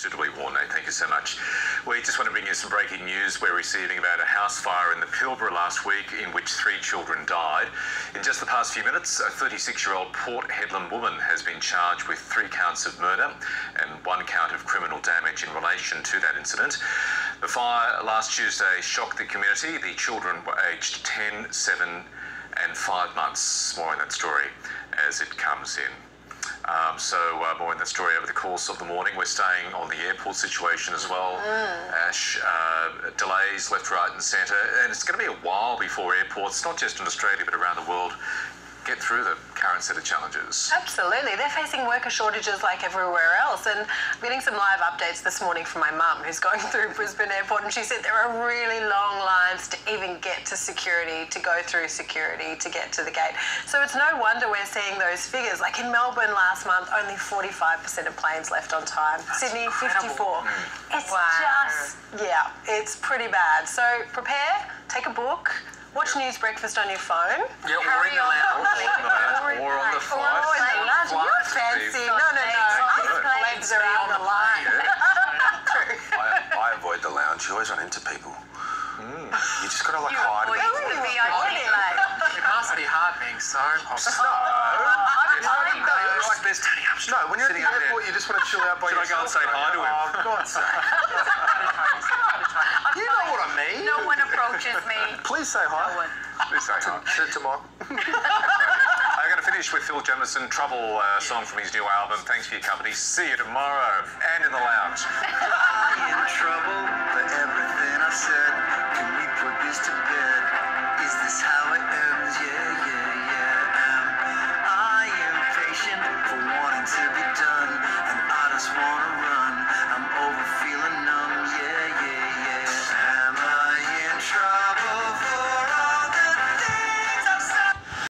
Suitably Nate. Thank you so much. We just want to bring you some breaking news. We're receiving about a house fire in the Pilbara last week in which three children died. In just the past few minutes, a 36 year old Port Hedland woman has been charged with three counts of murder and one count of criminal damage in relation to that incident. The fire last Tuesday shocked the community. The children were aged 10, 7, and 5 months. More on that story as it comes in. Um, so uh, more in the story over the course of the morning. We're staying on the airport situation as well. Ash, uh, delays left, right, and centre, and it's going to be a while before airports, not just in Australia but around the world, get through the current set of challenges. Absolutely. They're facing worker shortages like everywhere else. And I'm getting some live updates this morning from my mum who's going through Brisbane Airport and she said there are really long lines to even get to security, to go through security, to get to the gate. So it's no wonder we're seeing those figures. Like in Melbourne last month, only 45% of planes left on time. Sydney, 54. Mm. It's Wow. just, yeah, it's pretty bad. So prepare, take a book. Watch News Breakfast on your phone. Yeah, or Hurry in the up. lounge. Or on the Oh, flight. in the lounge. You're Flight. fancy. No, no, no. Flight. Us plebs are on the line. I, I avoid the lounge. You always run into people. You just gotta like You hide. avoid the bit. VIP. It must be hard being so popular. I'm No, not- no. When you're at the Sitting up there. airport, you just want to chill out by Should I go and say hi to him? Oh, for God's sake. you know what I mean. No one approaches me. Please say hi. No one. Please say hi. To, to my. I'm going to finish with Phil Jamieson, Trouble uh, song from his new album. Thanks for your company. See you tomorrow. see